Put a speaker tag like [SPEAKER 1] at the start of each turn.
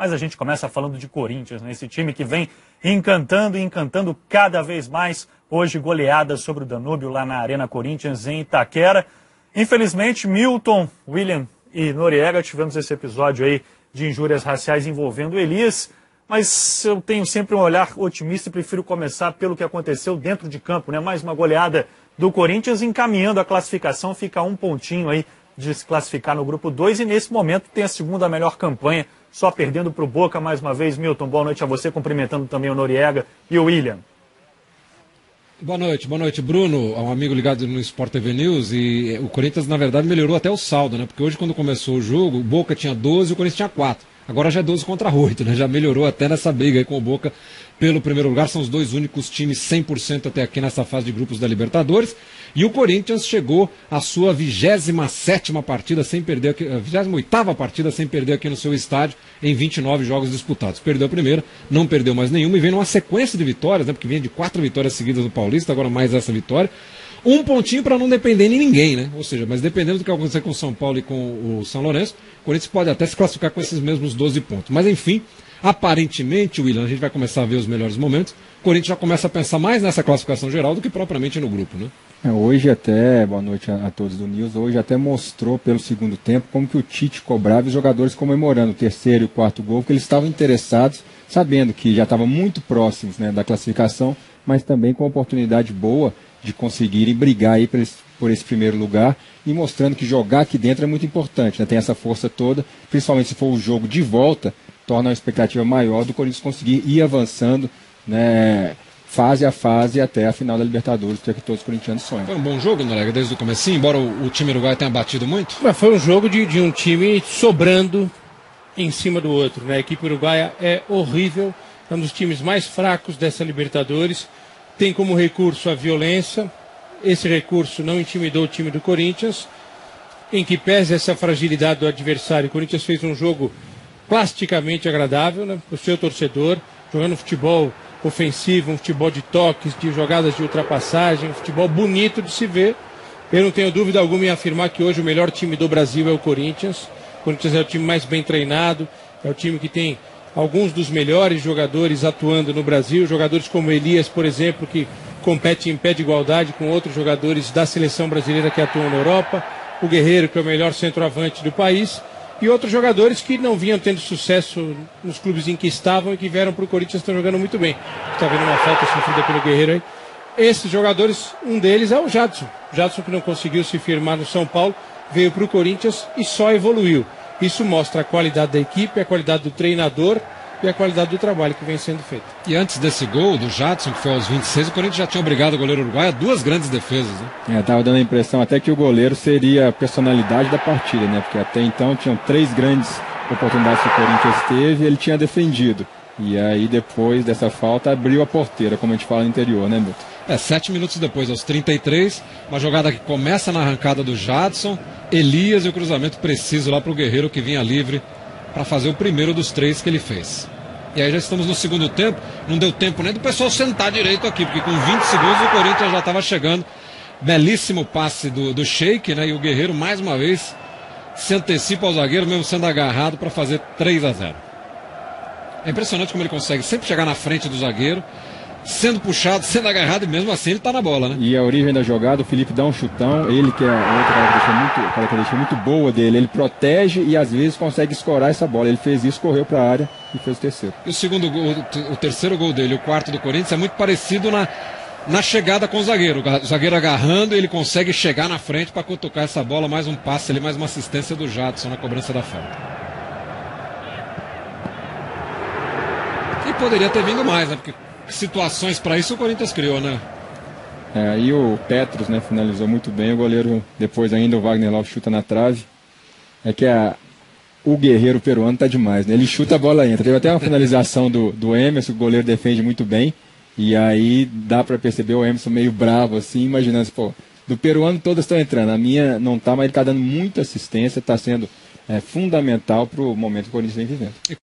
[SPEAKER 1] Mas a gente começa falando de Corinthians, né? esse time que vem encantando e encantando cada vez mais. Hoje, goleada sobre o Danúbio lá na Arena Corinthians, em Itaquera. Infelizmente, Milton, William e Noriega tivemos esse episódio aí de injúrias raciais envolvendo Elias. Mas eu tenho sempre um olhar otimista e prefiro começar pelo que aconteceu dentro de campo, né? Mais uma goleada do Corinthians encaminhando a classificação, fica um pontinho aí de se classificar no grupo 2 e nesse momento tem a segunda melhor campanha só perdendo para o Boca mais uma vez. Milton, boa noite a você, cumprimentando também o Noriega e o William.
[SPEAKER 2] Boa noite, boa noite, Bruno, um amigo ligado no Sport TV News. E o Corinthians, na verdade, melhorou até o saldo, né? Porque hoje, quando começou o jogo, o Boca tinha 12 e o Corinthians tinha 4. Agora já é 12 contra 8, né? Já melhorou até nessa briga aí com o Boca pelo primeiro lugar. São os dois únicos times 100% até aqui nessa fase de grupos da Libertadores. E o Corinthians chegou à sua 27 partida sem perder, a 28 partida sem perder aqui no seu estádio em 29 jogos disputados. Perdeu a primeira, não perdeu mais nenhuma e vem numa sequência de vitórias, né, porque vinha de quatro vitórias seguidas do Paulista, agora mais essa vitória. Um pontinho para não depender de ninguém, né? Ou seja, mas dependendo do que acontecer com o São Paulo e com o São Lourenço, o Corinthians pode até se classificar com esses mesmos 12 pontos. Mas enfim, aparentemente, William, a gente vai começar a ver os melhores momentos. O Corinthians já começa a pensar mais nessa classificação geral do que propriamente no grupo, né?
[SPEAKER 3] É, hoje até, boa noite a, a, todos do News, hoje até mostrou pelo segundo tempo como que o Tite cobrava os jogadores comemorando o terceiro e o quarto gol, porque eles estavam interessados, sabendo que já estavam muito próximos né, da classificação, mas também com oportunidade boa de conseguirem brigar aí por esse, por esse primeiro lugar e mostrando que jogar aqui dentro é muito importante, né, tem essa força toda, principalmente se for o jogo de volta, torna a expectativa maior do Corinthians conseguir ir avançando, né, fase a fase até a final da Libertadores, que é que todos os corintianos sonham.
[SPEAKER 2] Foi um bom jogo, Nolega, desde o começo, embora o, o, time uruguai tenha batido muito?
[SPEAKER 4] Mas foi um jogo de, de um time sobrando em cima do outro. Né? A equipe uruguaia é horrível, é um dos times mais fracos dessa Libertadores, tem como recurso a violência, esse recurso não intimidou o time do Corinthians, em que pese essa fragilidade do adversário, o Corinthians fez um jogo plasticamente agradável né, para o seu torcedor, jogando futebol ofensivo, um futebol de toques, de jogadas de ultrapassagem, um futebol bonito de se ver. Eu não tenho dúvida alguma em afirmar que hoje o melhor time do Brasil é o Corinthians. O Corinthians é o time mais bem treinado, é o time que tem alguns dos melhores jogadores atuando no Brasil, jogadores como Elias, por exemplo, que compete em pé de igualdade com outros jogadores da seleção brasileira que atuam na Europa, o Guerreiro, que é o melhor centroavante do país, e outros jogadores que não vinham tendo sucesso nos clubes em que estavam e que vieram para o Corinthians estão jogando muito bem. Está vendo uma falta sofrida pelo Guerreiro aí. Esses jogadores, um deles é o Jadson. Jadson que não conseguiu se firmar no São Paulo, veio para o Corinthians e só evoluiu. Isso mostra a qualidade da equipe, a qualidade do treinador e a qualidade do trabalho que vem sendo feito.
[SPEAKER 2] E antes desse gol do Jadson, que foi aos 26, o Corinthians já tinha obrigado o goleiro uruguai a duas grandes defesas.
[SPEAKER 3] Né? É, tava dando a impressão até que o goleiro seria a personalidade da partida, né? Porque até então tinham três grandes oportunidades que o Corinthians teve e ele tinha defendido. E aí depois dessa falta abriu a porteira, como a gente fala no interior, né, Milton?
[SPEAKER 2] É, sete minutos depois, aos 33, uma jogada que começa na arrancada do Jadson, Elias e o cruzamento preciso lá para o Guerreiro que vinha livre para fazer o primeiro dos três que ele fez. E aí já estamos no segundo tempo, não deu tempo nem do pessoal sentar direito aqui, porque com 20 segundos o Corinthians já estava chegando. Belíssimo passe do, do Sheik, né? E o Guerreiro, mais uma vez, se antecipa ao zagueiro, mesmo sendo agarrado, para fazer 3 a 0. É impressionante como ele consegue sempre chegar na frente do zagueiro sendo puxado, sendo agarrado e mesmo assim ele está na bola, né?
[SPEAKER 3] E a origem da jogada, o Felipe dá um chutão, ele que é outra característica muito, característica muito boa dele, ele protege e às vezes consegue escorar essa bola. Ele fez isso, correu para a área e fez o terceiro.
[SPEAKER 2] E o segundo gol, o terceiro gol dele, o quarto do Corinthians, é muito parecido na, na chegada com o zagueiro. O zagueiro agarrando, ele consegue chegar na frente para cutucar essa bola, mais um passe ali, mais uma assistência do Jadson na cobrança da falta. E poderia ter vindo mais, né? Porque situações para isso o Corinthians criou, né?
[SPEAKER 3] É, aí o Petros né, finalizou muito bem, o goleiro, depois ainda o Wagner Love chuta na trave. É que a, o guerreiro peruano tá demais, né? Ele chuta a bola entra. Teve até uma finalização do, do Emerson, o goleiro defende muito bem. E aí dá para perceber o Emerson meio bravo, assim, imaginando, pô, do peruano todas estão entrando. A minha não tá, mas ele tá dando muita assistência, tá sendo é, fundamental para o momento que o Corinthians vem vivendo.